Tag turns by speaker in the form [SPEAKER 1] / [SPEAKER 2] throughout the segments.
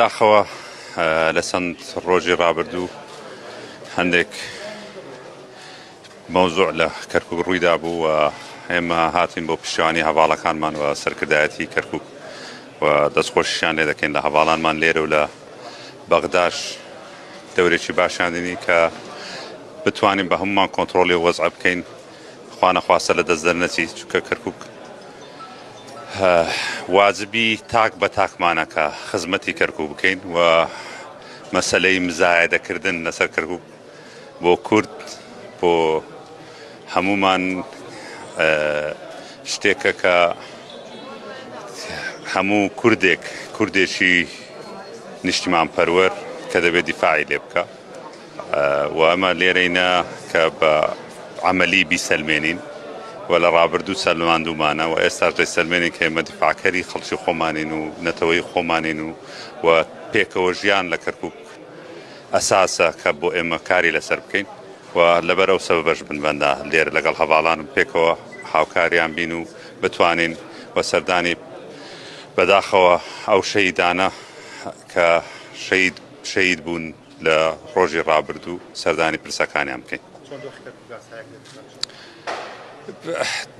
[SPEAKER 1] بەداخەوە لە چەند ڕۆژی ڕابردوو هەندێک مەوزۆع لە کەرکک ڕوویدا بوو و ئێمە هاتیم بۆ پیشوانی هەواڵەکانمان و سەرکردایەتی کەرکک و دەستخۆشیشان لێ دەکەین لە هەواڵانمان لێرە و لە بەغداش دەورێکی باشاندنی کە بتوانین بە هەمومان کۆنتترۆلی وەزع بکەین خوانەخواستە لە دەستدەرنەچی چکە کەرکک وازبی تاک بە تاکمانەکە خزمەتی کەرکوو بکەین و مەسلەی مزایەدەکردن لەسەر کەرکوو بۆ کورد بۆ هەمومان شتێکە کە هەموو کوردێک کوردێکی نیشتیمان پەروەر کە دەبێت دیفاعی لێ بکە و ئەمە لێرەینە کە بە عملی بیسەلمێنین و لە ڕابردوو سەلماندومانە و ئێستا جێ سلمێنی کەمە دیفاکەری خەڵکی خۆمانین و نەتەوەی خۆمانین و و پێکەوە ژیان لە کەرکک ئەساسە کە بۆ ئێمە کاری لەسەر بکەین و لەبەرە و سەبەش بنبەندا لێر لەگەڵ هەواڵان پێکەوە هاوکاریان بین و بتوانین بە سەردانی بەداخەوە ئەو شەیدانە کە شید شید بوون لە ڕۆژی ڕابردوو سەردانی پرسەکانیان بکەین.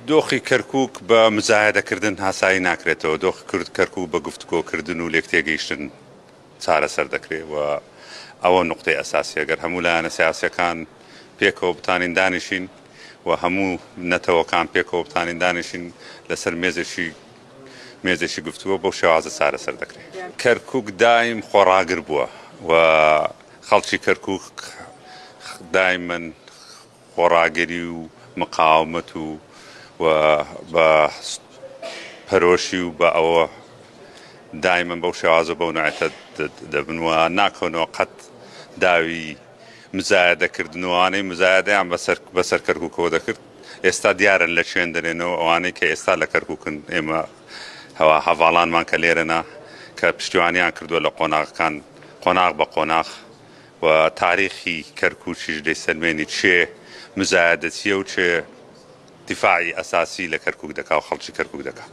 [SPEAKER 1] دۆخی کەرکک بە مزایدەکردن هاسایی ناکرێتەوە دۆخی کرد کەرکک بە گفتکۆکردن و لێک تێگەیشتن چارەسەر دەکرێتەوە ئەوە نقطەی ئەساسیەگەر هەموو لایەنە سیاسەکان پێکەوە بتانین دانیشین و هەموو نەتەوەکان پێکەوە بتانین دانیشین لەسەر مێزێکی مێزێکی گفتووە بۆ شێوازە چارەسەر دەکرێت کەرکک دایم خۆڕاگر بووە و خەڵکی کەرکک دایم من خۆڕاگەری و مقاومەت و بە پەرۆشی و بە ئەوە دایمە بەو شێوازە بەو نایەتە دەبنوە ناکەونەوە قەت داوی مزایەدەکردنوانەی مزایەدەیان بەسەر کەرککەوە دەکرد ئێستا دیارن لە شوێن دەنێنەوە ئەوانەی کە ئێستا لە کەرککن ئێمە هەوا هەواڵانمان کە لێرەنا کە پشتیوانیان کردووە لە قۆناغەکان قۆناغ بە قۆناغ و تاریخی کەرکوچیش دەیسەرمێنی چێ مزایدەچیە و چێ دیفاعی ئەساسی لە کەرکک دەکا و خەڵکی کەرکک دەکات.